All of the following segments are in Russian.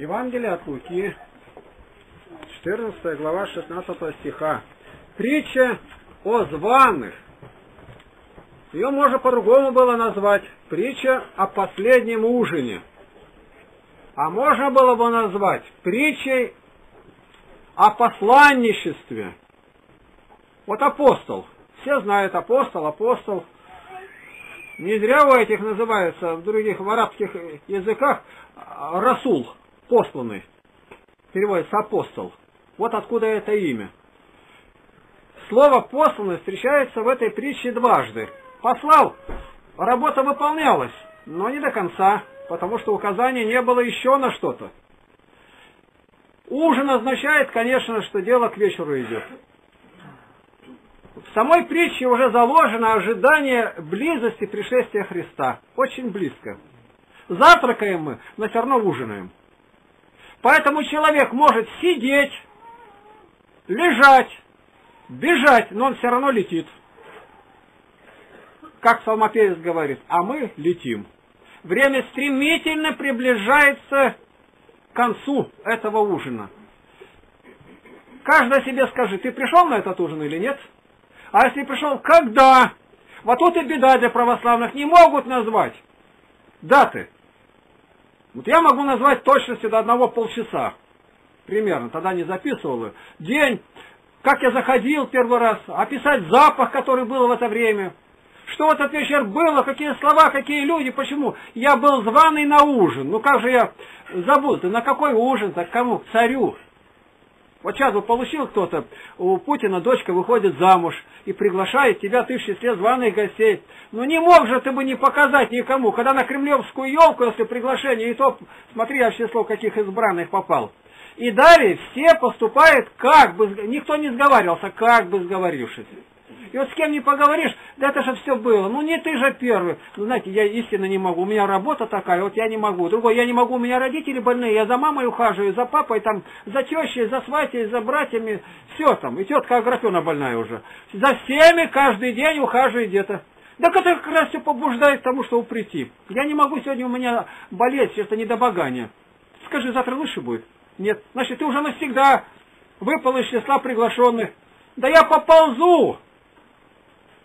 Евангелие от Луки, 14 глава 16 стиха. Притча о званых. Ее можно по-другому было назвать. Притча о последнем ужине. А можно было бы назвать притчей о посланничестве. Вот апостол. Все знают апостол, апостол. Не зря у этих называется в других в арабских языках расул посланный, переводится апостол. Вот откуда это имя. Слово посланный встречается в этой притче дважды. Послал, работа выполнялась, но не до конца, потому что указания не было еще на что-то. Ужин означает, конечно, что дело к вечеру идет. В самой притче уже заложено ожидание близости пришествия Христа. Очень близко. Завтракаем мы, но все равно ужинаем. Поэтому человек может сидеть, лежать, бежать, но он все равно летит. Как псалмопевец говорит, а мы летим. Время стремительно приближается к концу этого ужина. Каждый себе скажи, ты пришел на этот ужин или нет? А если пришел, когда? Вот тут и беда для православных, не могут назвать даты. Вот я могу назвать точностью до одного полчаса. Примерно. Тогда не записывал. День, как я заходил первый раз, описать запах, который был в это время. Что в этот вечер было, какие слова, какие люди, почему. Я был званый на ужин. Ну как же я ты на какой ужин, так кому? К царю. Вот сейчас бы получил кто-то, у Путина дочка выходит замуж и приглашает тебя, ты в числе званых гостей. Ну не мог же ты бы не показать никому, когда на кремлевскую елку, если приглашение, и то, смотри, я в число каких избранных попал. И далее все поступают как бы, никто не сговаривался, как бы сговорившись. И вот с кем не поговоришь, да это же все было. Ну не ты же первый. Ну знаете, я истинно не могу. У меня работа такая, вот я не могу. Другой, я не могу, у меня родители больные, я за мамой ухаживаю, за папой, там, за тещей, за сватей, за братьями. Все там. И тетка Аграфена больная уже. За всеми каждый день ухаживает где-то. Так это как раз все побуждает к тому, чтобы прийти. Я не могу сегодня у меня болеть, это не до богания. Скажи, завтра лучше будет? Нет. Значит, ты уже навсегда выпал из числа приглашенных. Да я поползу!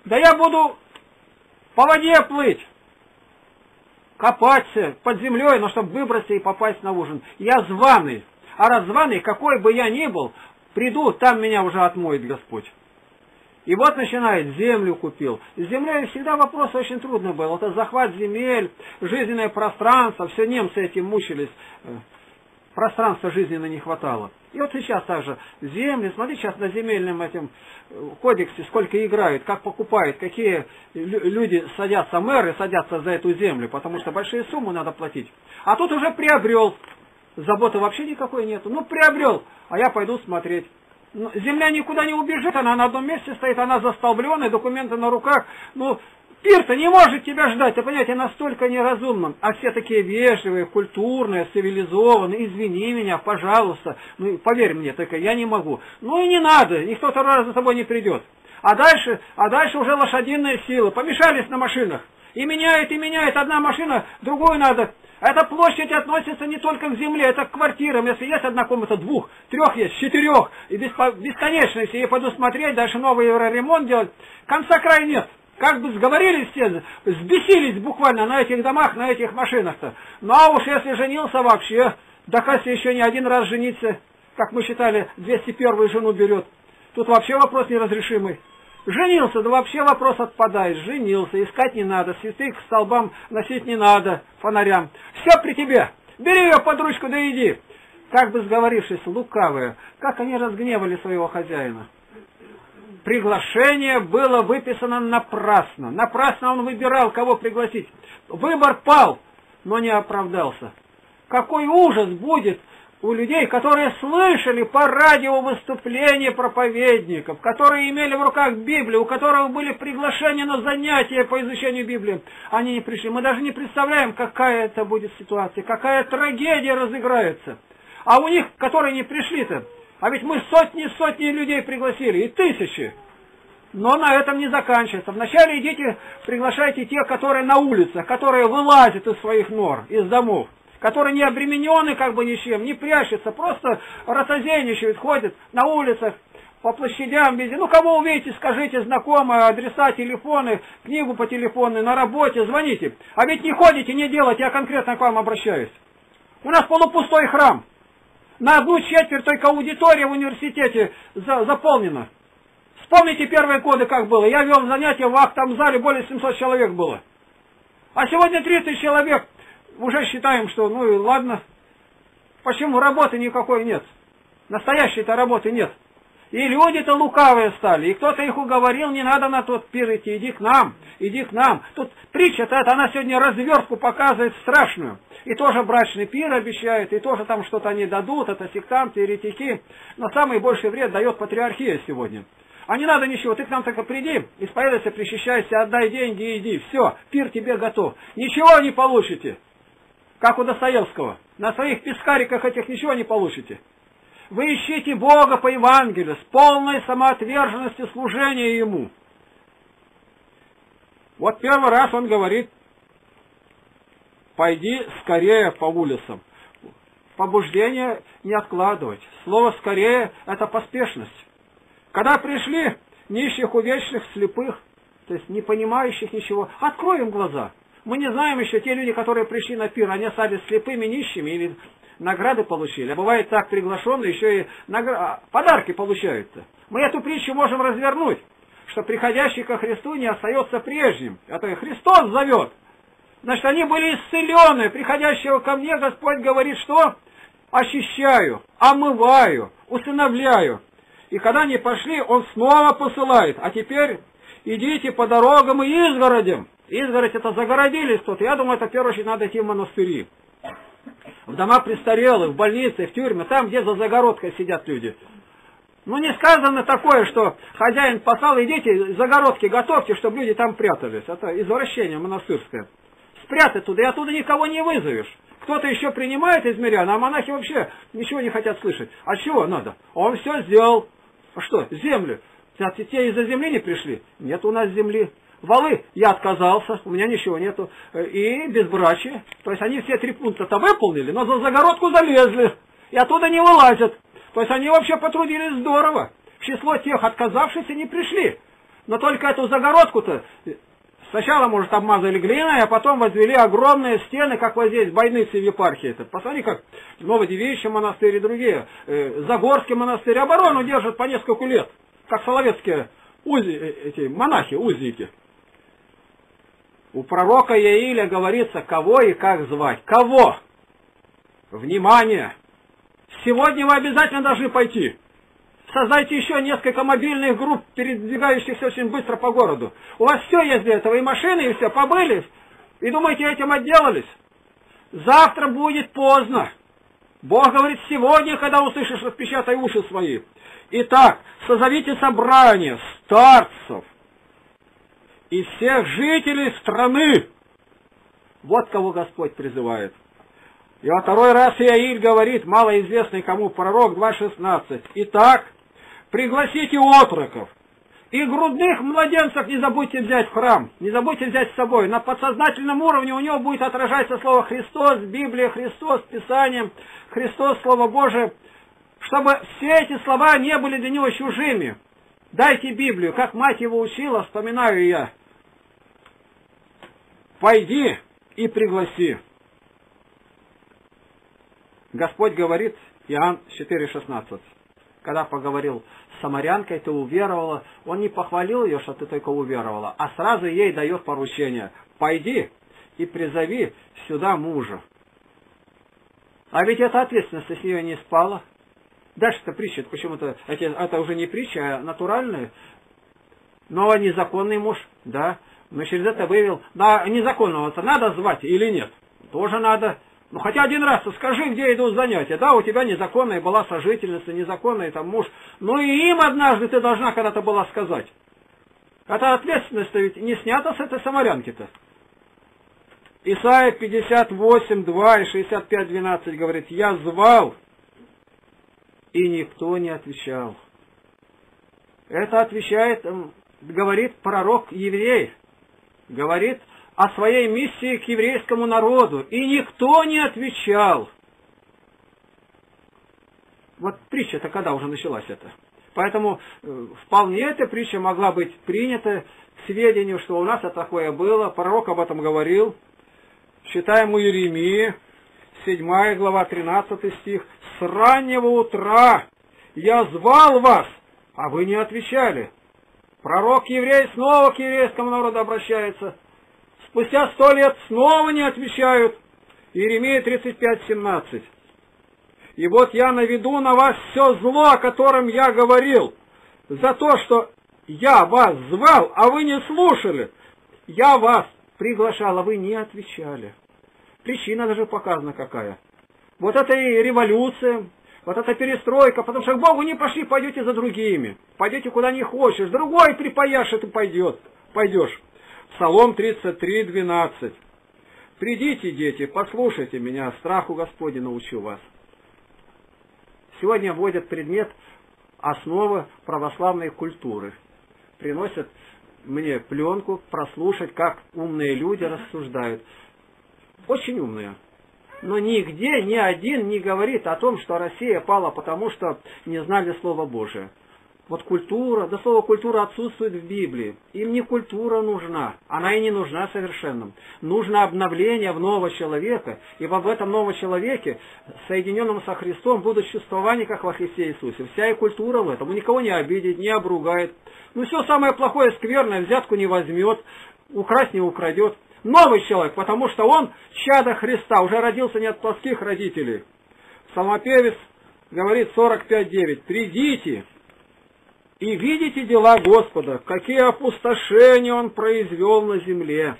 Да я буду по воде плыть, копаться под землей, но чтобы выбраться и попасть на ужин. Я званый. А раз званый, какой бы я ни был, приду, там меня уже отмоет Господь. И вот начинает, землю купил. С землей всегда вопрос очень трудный был. Это захват земель, жизненное пространство, все немцы этим мучились пространства жизненно не хватало. И вот сейчас также земли, смотри сейчас на земельном этом э, кодексе, сколько играют, как покупают, какие люди садятся, мэры садятся за эту землю, потому что большие суммы надо платить. А тут уже приобрел, заботы вообще никакой нету, ну приобрел, а я пойду смотреть. Ну, земля никуда не убежит, она на одном месте стоит, она застолбленная, документы на руках, ну Пир-то не может тебя ждать, ты понимаете, настолько неразумным. А все такие вежливые, культурные, цивилизованные. Извини меня, пожалуйста. Ну, поверь мне, только я не могу. Ну и не надо, никто второй раз за тобой не придет. А дальше, а дальше уже лошадиные силы. Помешались на машинах. И меняет, и меняет. Одна машина, другую надо. Эта площадь относится не только к земле, это к квартирам. Если есть одна комната, двух, трех есть, четырех. И бесконечно, если я пойду смотреть, дальше новый ремонт делать, конца края нет. Как бы сговорились все, сбесились буквально на этих домах, на этих машинах-то. Ну а уж если женился вообще, да если еще не один раз жениться, как мы считали, 201 жену берет, тут вообще вопрос неразрешимый. Женился, да вообще вопрос отпадает. Женился, искать не надо, цветы к столбам носить не надо, фонарям. Все при тебе. Бери ее под ручку да иди. Как бы сговорившись, лукавые, как они разгневали своего хозяина приглашение было выписано напрасно. Напрасно он выбирал, кого пригласить. Выбор пал, но не оправдался. Какой ужас будет у людей, которые слышали по радио выступления проповедников, которые имели в руках Библию, у которых были приглашения на занятия по изучению Библии. Они не пришли. Мы даже не представляем, какая это будет ситуация, какая трагедия разыграется. А у них, которые не пришли-то, а ведь мы сотни-сотни людей пригласили, и тысячи. Но на этом не заканчивается. Вначале идите, приглашайте тех, которые на улицах, которые вылазят из своих нор, из домов. которые не обременены как бы ничем, не прячутся, просто ротозейничают, ходят на улицах, по площадям везде. Ну, кого увидите, скажите, знакомые, адреса, телефоны, книгу по телефону, на работе, звоните. А ведь не ходите, не делайте, я конкретно к вам обращаюсь. У нас полупустой храм. На одну четверть только аудитория в университете за, заполнена. Вспомните первые годы, как было. Я вел занятия в актовом зале, более 700 человек было. А сегодня 30 человек. Уже считаем, что ну и ладно. Почему работы никакой нет? Настоящей-то работы нет. И люди-то лукавые стали. И кто-то их уговорил, не надо на тот пир идти, иди к нам, иди к нам. Тут притча-то она сегодня развертку показывает страшную. И тоже брачный пир обещает, и тоже там что-то они дадут, это сектанты, еретики. Но самый больший вред дает патриархия сегодня. А не надо ничего, ты к нам только приди, исповедайся, причащайся, отдай деньги и иди. Все, пир тебе готов. Ничего не получите. Как у Достоевского. На своих пескариках этих ничего не получите. Вы ищите Бога по Евангелию с полной самоотверженностью служения Ему. Вот первый раз он говорит, пойди скорее по улицам. Побуждение не откладывать. Слово «скорее» — это поспешность. Когда пришли нищих, увечных, слепых, то есть не понимающих ничего, откроем глаза. Мы не знаем еще те люди, которые пришли на пир, они стали слепыми, нищими или награды получили. А бывает так приглашенные, еще и нагр... А, подарки получаются. Мы эту притчу можем развернуть, что приходящий ко Христу не остается прежним. Это и Христос зовет. Значит, они были исцелены. Приходящего ко мне Господь говорит, что? Очищаю, омываю, усыновляю. И когда они пошли, Он снова посылает. А теперь идите по дорогам и изгородям. Изгородь это загородились тут. Я думаю, это в первую очередь надо идти в монастыри в дома престарелых, в больнице, в тюрьме, там, где за загородкой сидят люди. Ну, не сказано такое, что хозяин послал, идите, загородки готовьте, чтобы люди там прятались. Это извращение монастырское. Спрятать туда, и оттуда никого не вызовешь. Кто-то еще принимает из а монахи вообще ничего не хотят слышать. А чего надо? Он все сделал. А что, землю? Те из-за земли не пришли? Нет у нас земли. Валы я отказался, у меня ничего нету. И безбрачие. То есть они все три пункта-то выполнили, но за загородку залезли. И оттуда не вылазят. То есть они вообще потрудились здорово. В число тех отказавшихся не пришли. Но только эту загородку-то сначала, может, обмазали глиной, а потом возвели огромные стены, как вот здесь, бойницы в епархии. Это. Посмотри, как Новодевичий монастырь и другие. Э, Загорский монастырь оборону держат по несколько лет. Как соловецкие узи, э, эти монахи, узники. У пророка Яиля говорится, кого и как звать. Кого? Внимание! Сегодня вы обязательно должны пойти. Создайте еще несколько мобильных групп, передвигающихся очень быстро по городу. У вас все есть для этого, и машины, и все, побыли. И думаете, этим отделались? Завтра будет поздно. Бог говорит, сегодня, когда услышишь, распечатай уши свои. Итак, созовите собрание старцев, и всех жителей страны. Вот кого Господь призывает. И во второй раз Иаиль говорит, малоизвестный кому пророк 2.16. Итак, пригласите отроков, и грудных младенцев не забудьте взять в храм, не забудьте взять с собой. На подсознательном уровне у него будет отражаться слово Христос, Библия, Христос, Писание, Христос, Слово Божие, чтобы все эти слова не были для него чужими. Дайте Библию, как мать его учила, вспоминаю я. Пойди и пригласи. Господь говорит, Иоанн 4,16, когда поговорил с самарянкой, ты уверовала, он не похвалил ее, что ты только уверовала, а сразу ей дает поручение, пойди и призови сюда мужа. А ведь эта ответственность с нее не спала. Дальше-то притча, почему-то, это, это уже не притча, а натуральная. Но незаконный муж, да, но через это выявил, да, незаконного-то надо звать или нет? Тоже надо. Ну хотя один раз скажи, где идут занятия. Да, у тебя незаконная была сожительница, незаконный там муж. Ну и им однажды ты должна когда-то была сказать. Это ответственность-то ведь не снята с этой самарянки-то. Исайя 58, 2 и 65, 12 говорит, я звал, и никто не отвечал. Это отвечает, говорит пророк еврей, говорит о своей миссии к еврейскому народу, и никто не отвечал. Вот притча-то когда уже началась это? Поэтому э, вполне эта притча могла быть принята к сведению, что у нас это такое было. Пророк об этом говорил. Читаем у Еремии, 7 глава, 13 стих. «С раннего утра я звал вас, а вы не отвечали». Пророк еврей снова к еврейскому народу обращается. Спустя сто лет снова не отвечают. Иеремия 35, 17. И вот я наведу на вас все зло, о котором я говорил, за то, что я вас звал, а вы не слушали. Я вас приглашал, а вы не отвечали. Причина даже показана какая. Вот это и революция, вот эта перестройка, потому что к Богу не пошли, пойдете за другими. Пойдете куда не хочешь, другой припаяшь, и ты пойдет, пойдешь. Псалом 33, 12. Придите, дети, послушайте меня, страху Господи научу вас. Сегодня вводят предмет основы православной культуры. Приносят мне пленку прослушать, как умные люди рассуждают. Очень умные. Но нигде ни один не говорит о том, что Россия пала потому, что не знали Слово Божие. Вот культура, да слово культура отсутствует в Библии. Им не культура нужна, она и не нужна совершенно. Нужно обновление в нового человека, и в этом новом человеке, соединенном со Христом, будут чувствования, как во Христе Иисусе. Вся и культура в этом. Никого не обидит, не обругает. Ну все самое плохое, скверное, взятку не возьмет, украсть не украдет. Новый человек, потому что он чадо Христа, уже родился не от плоских родителей. Псалмопевец говорит 45.9. «Придите, и видите дела Господа, какие опустошения Он произвел на земле.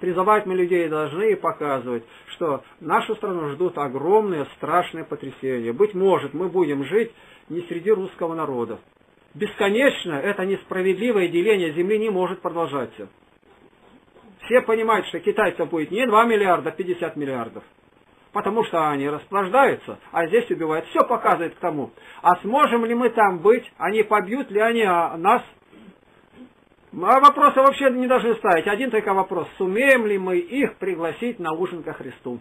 Призывать мы людей должны и показывать, что нашу страну ждут огромные страшные потрясения. Быть может, мы будем жить не среди русского народа. Бесконечно это несправедливое деление земли не может продолжаться. Все понимают, что китайцев будет не 2 миллиарда, а 50 миллиардов потому что они расплаждаются, а здесь убивают. Все показывает к тому. А сможем ли мы там быть, они побьют ли они а, нас? А вопросы вообще не должны ставить. Один только вопрос. Сумеем ли мы их пригласить на ужин ко Христу?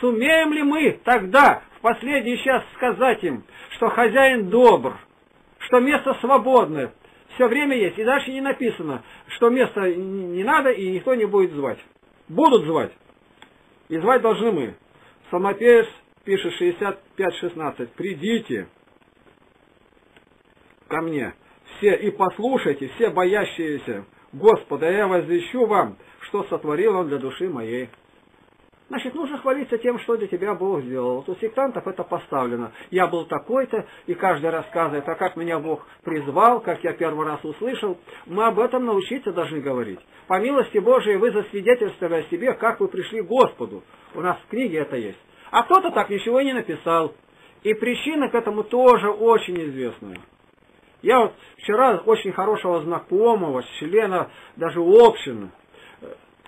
Сумеем ли мы тогда, в последний час, сказать им, что хозяин добр, что место свободное, все время есть. И дальше не написано, что место не надо и никто не будет звать. Будут звать. И звать должны мы. Самопевец пишет 65-16. Придите ко мне все и послушайте, все боящиеся Господа, я возвещу вам, что сотворил Он для души моей. Значит, нужно хвалиться тем, что для тебя Бог сделал. У сектантов это поставлено. Я был такой-то, и каждый рассказывает, а как меня Бог призвал, как я первый раз услышал. Мы об этом научиться должны говорить. По милости Божией вы засвидетельствовали о себе, как вы пришли к Господу. У нас в книге это есть. А кто-то так ничего и не написал. И причина к этому тоже очень известная. Я вот вчера очень хорошего знакомого, члена даже общины,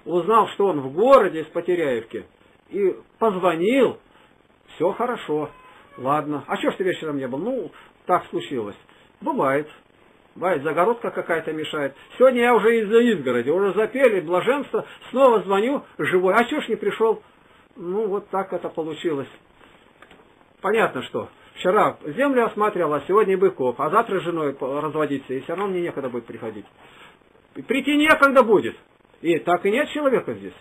узнал, что он в городе из Потеряевки, и позвонил, все хорошо, ладно. А что ж ты вечером не был? Ну, так случилось. Бывает. Бывает, загородка какая-то мешает. Сегодня я уже из-за изгороди, уже запели, блаженство, снова звоню, живой. А чё ж не пришел? Ну, вот так это получилось. Понятно, что вчера землю осматривал, а сегодня быков, а завтра с женой разводиться, и все равно мне некогда будет приходить. Прийти некогда будет. И так и нет человека здесь.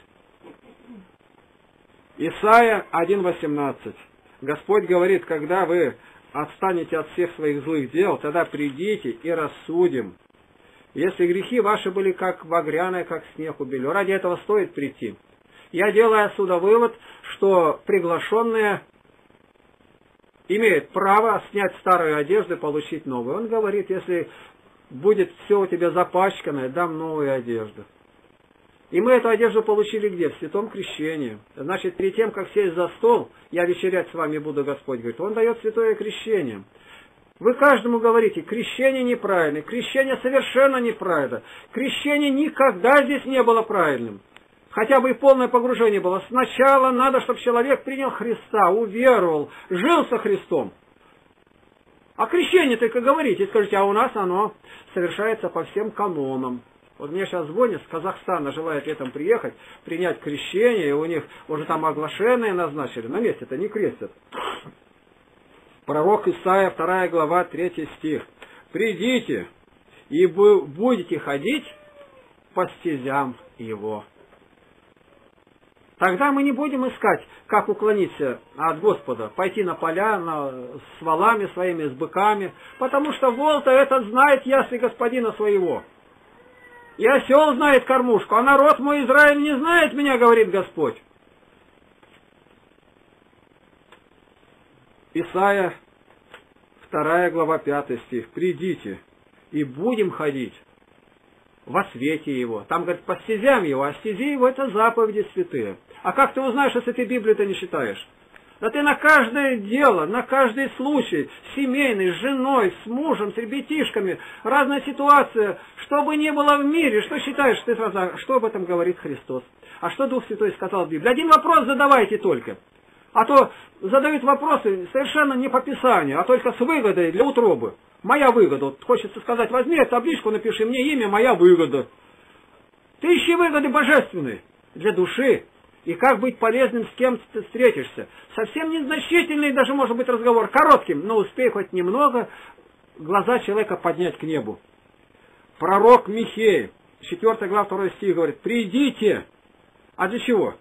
Исайя 1.18. Господь говорит, когда вы отстанете от всех своих злых дел, тогда придите и рассудим. Если грехи ваши были как багряные, как снег убили, ради этого стоит прийти. Я делаю отсюда вывод, что приглашенные имеют право снять старую одежду и получить новую. Он говорит, если будет все у тебя запачканное, дам новую одежду. И мы эту одежду получили где? В святом крещении. Значит, перед тем, как сесть за стол, я вечерять с вами буду, Господь говорит, Он дает святое крещение. Вы каждому говорите, крещение неправильно, крещение совершенно неправильно, крещение никогда здесь не было правильным. Хотя бы и полное погружение было. Сначала надо, чтобы человек принял Христа, уверовал, жил со Христом. А крещение только говорите, скажите, а у нас оно совершается по всем канонам Вот мне сейчас звонят с Казахстана, желают летом приехать, принять крещение, и у них уже там оглашенные назначили. На месте-то не крестят. Пророк Исаия, 2 глава, 3 стих. «Придите, и вы будете ходить по стезям его». Тогда мы не будем искать, как уклониться от Господа, пойти на поля на, с валами своими, с быками, потому что вол-то этот знает ясли господина своего. И осел знает кормушку, а народ мой Израиль не знает меня, говорит Господь. Исайя, 2 глава, 5 стих. «Придите, и будем ходить во свете его». Там, говорит, по стезям его, а стези его – это заповеди святые. А как ты узнаешь, если ты Библию-то не читаешь? Да ты на каждое дело, на каждый случай, семейный, с женой, с мужем, с ребятишками, разная ситуация, что бы ни было в мире, что считаешь, ты сразу, что об этом говорит Христос? А что Дух Святой сказал в Библии? Один вопрос задавайте только. А то задают вопросы совершенно не по Писанию, а только с выгодой для утробы. Моя выгода. Вот хочется сказать, возьми табличку, напиши мне имя, моя выгода. Ты ищи выгоды божественные для души, и как быть полезным, с кем ты встретишься. Совсем незначительный даже может быть разговор, коротким, но успей хоть немного глаза человека поднять к небу. Пророк Михей, 4 глава 2 стих говорит, «Придите». А для чего?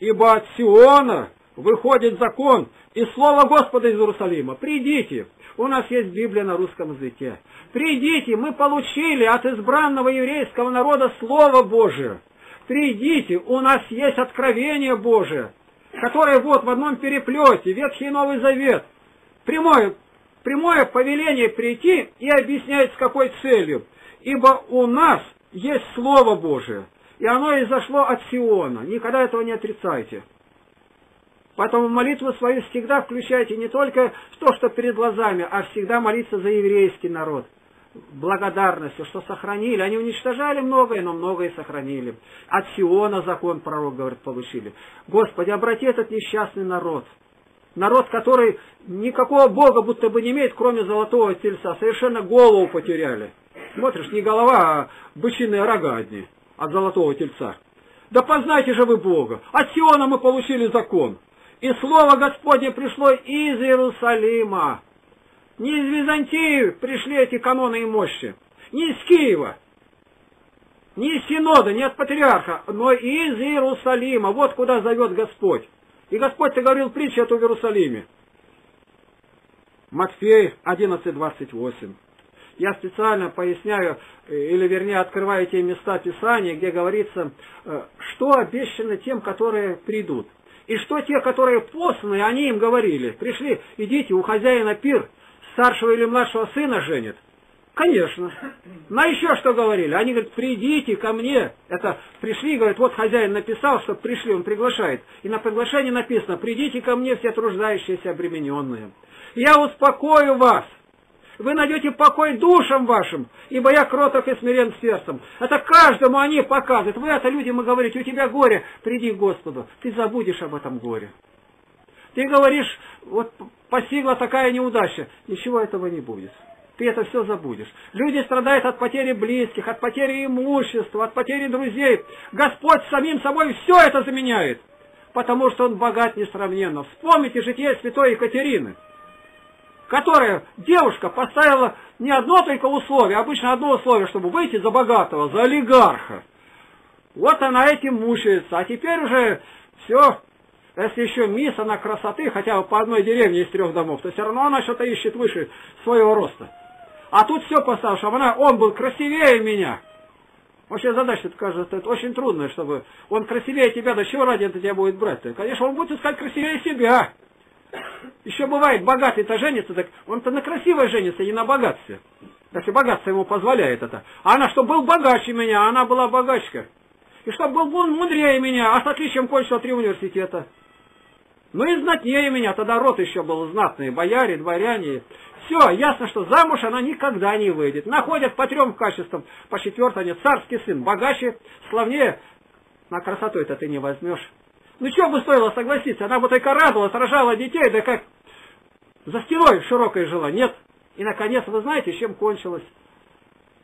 «Ибо от Сиона выходит закон и слово Господа из Иерусалима. Придите». У нас есть Библия на русском языке. Придите, мы получили от избранного еврейского народа Слово Божие придите, у нас есть откровение Божие, которое вот в одном переплете, Ветхий и Новый Завет. Прямое, прямое повеление прийти и объяснять с какой целью. Ибо у нас есть Слово Божие, и оно изошло от Сиона. Никогда этого не отрицайте. Поэтому молитву свою всегда включайте не только в то, что перед глазами, а всегда молиться за еврейский народ – благодарностью, что сохранили. Они уничтожали многое, но многое сохранили. От Сиона закон, пророк говорит, получили. Господи, обрати этот несчастный народ. Народ, который никакого Бога будто бы не имеет, кроме золотого тельца. Совершенно голову потеряли. Смотришь, не голова, а бычиные рога одни от золотого тельца. Да познайте же вы Бога. От Сиона мы получили закон. И Слово Господне пришло из Иерусалима. Не из Византии пришли эти каноны и мощи, не из Киева, не из Синода, не от Патриарха, но из Иерусалима. Вот куда зовет Господь. И Господь-то говорил притчу эту в Иерусалиме. Матфей 11.28. Я специально поясняю, э, или вернее открываю те места Писания, где говорится, э, что обещано тем, которые придут. И что те, которые посланы, они им говорили, пришли, идите, у хозяина пир, старшего или младшего сына женит? Конечно. На еще что говорили? Они говорят, придите ко мне. Это пришли, говорят, вот хозяин написал, что пришли, он приглашает. И на приглашении написано, придите ко мне все труждающиеся, обремененные. Я успокою вас. Вы найдете покой душам вашим, ибо я кроток и смирен сердцем. Это каждому они показывают. Вы это людям и говорите, у тебя горе, приди к Господу. Ты забудешь об этом горе. Ты говоришь, вот постигла такая неудача. Ничего этого не будет. Ты это все забудешь. Люди страдают от потери близких, от потери имущества, от потери друзей. Господь самим собой все это заменяет. Потому что Он богат несравненно. Вспомните житие святой Екатерины, которая, девушка, поставила не одно только условие, обычно одно условие, чтобы выйти за богатого, за олигарха. Вот она этим мучается. А теперь уже все, если еще мисс, она красоты, хотя бы по одной деревне из трех домов, то все равно она что-то ищет выше своего роста. А тут все поставил, чтобы она, он был красивее меня. Вообще задача, кажется, это очень трудная, чтобы он красивее тебя, до чего ради это тебя будет брать-то? Конечно, он будет искать красивее себя. Еще бывает, богатый-то женится, так он-то на красивой женится, не на богатстве. Если богатство ему позволяет это. А она, чтобы был богаче меня, она была богачка. И чтобы был мудрее меня, а с отличием кончила три университета. Ну и знатнее меня, тогда род еще был знатный, бояре, дворяне. Все, ясно, что замуж она никогда не выйдет. Находят по трем качествам, по четвертой нет. Царский сын, богаче, славнее. На красоту это ты не возьмешь. Ну что бы стоило согласиться, она бы только радовалась, рожала детей, да как за стеной широкой жила. Нет. И наконец, вы знаете, чем кончилось?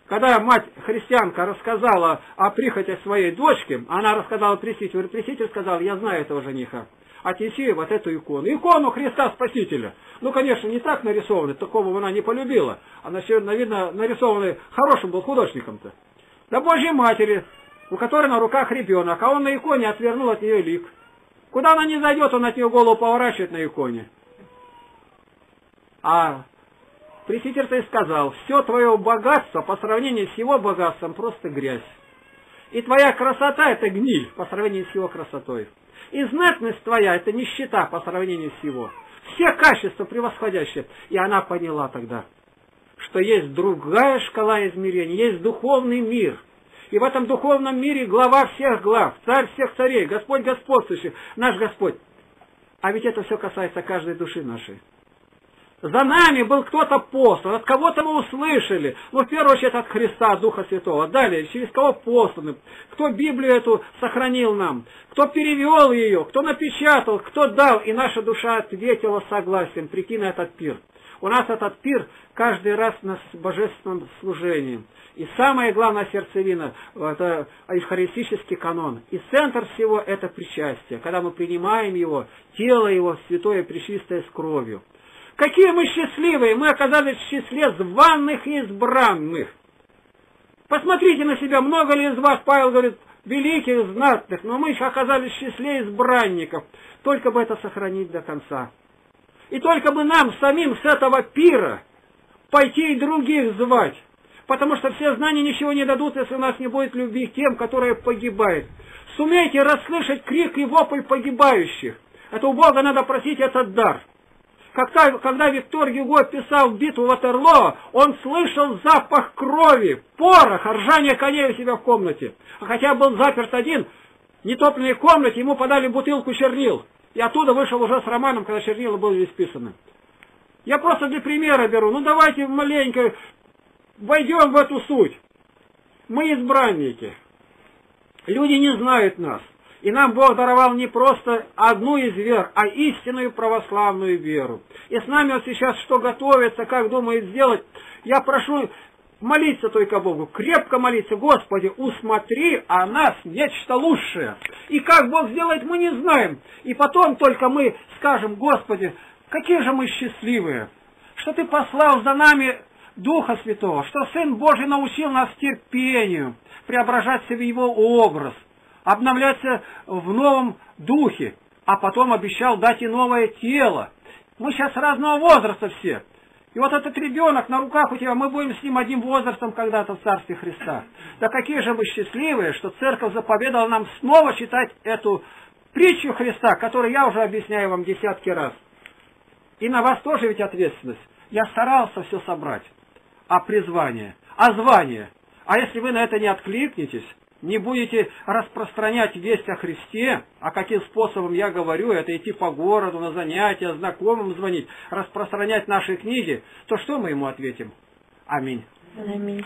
когда мать христианка рассказала о прихоти своей дочки, она рассказала пресвитеру, пресвитер сказал, я знаю этого жениха, отнеси вот эту икону. Икону Христа Спасителя. Ну, конечно, не так нарисованный, такого она не полюбила. Она, видно, нарисованный хорошим был художником-то. Да Божьей Матери, у которой на руках ребенок, а он на иконе отвернул от нее лик. Куда она не зайдет, он от нее голову поворачивает на иконе. А Пресвитер-то и сказал, все твое богатство по сравнению с его богатством просто грязь. И твоя красота это гниль по сравнению с его красотой. И знатность твоя это нищета по сравнению с его. Все качества превосходящие. И она поняла тогда, что есть другая шкала измерений, есть духовный мир. И в этом духовном мире глава всех глав, царь всех царей, Господь господствующий, наш Господь. А ведь это все касается каждой души нашей. За нами был кто-то послан, от кого-то мы услышали. Ну, в первую очередь от Христа, Духа Святого. Далее, через кого посланы. Кто Библию эту сохранил нам. Кто перевел ее, кто напечатал, кто дал. И наша душа ответила согласием прийти на этот пир. У нас этот пир каждый раз на божественном служении. И самая главная сердцевина – это евхаристический канон. И центр всего – это причастие, когда мы принимаем его, тело его святое, причистое с кровью. Какие мы счастливые! Мы оказались в числе званных и избранных. Посмотрите на себя, много ли из вас, Павел говорит, великих, знатных, но мы еще оказались в числе избранников. Только бы это сохранить до конца. И только бы нам самим с этого пира пойти и других звать. Потому что все знания ничего не дадут, если у нас не будет любви к тем, которые погибают. Сумейте расслышать крик и вопль погибающих. Это у Бога надо просить этот дар. Когда, когда Виктор Гюго писал битву Ватерлоо, он слышал запах крови, порох, ржание коней у себя в комнате. А хотя был заперт один, в нетопленной комнате, ему подали бутылку чернил. И оттуда вышел уже с романом, когда чернила были исписаны. Я просто для примера беру. Ну давайте маленько войдем в эту суть. Мы избранники. Люди не знают нас. И нам Бог даровал не просто одну из вер, а истинную православную веру. И с нами вот сейчас что готовится, как думает сделать, я прошу молиться только Богу, крепко молиться, Господи, усмотри о нас нечто лучшее. И как Бог сделает, мы не знаем. И потом только мы скажем, Господи, какие же мы счастливые, что Ты послал за нами Духа Святого, что Сын Божий научил нас терпению, преображаться в Его образ, обновляться в новом духе, а потом обещал дать и новое тело. Мы сейчас разного возраста все. И вот этот ребенок на руках у тебя, мы будем с ним одним возрастом когда-то в Царстве Христа. Да какие же мы счастливые, что Церковь заповедала нам снова читать эту притчу Христа, которую я уже объясняю вам десятки раз. И на вас тоже ведь ответственность. Я старался все собрать. А призвание, а звание. А если вы на это не откликнетесь, не будете распространять весть о Христе, а каким способом я говорю, это идти по городу, на занятия, знакомым звонить, распространять наши книги, то что мы ему ответим? Аминь. Аминь.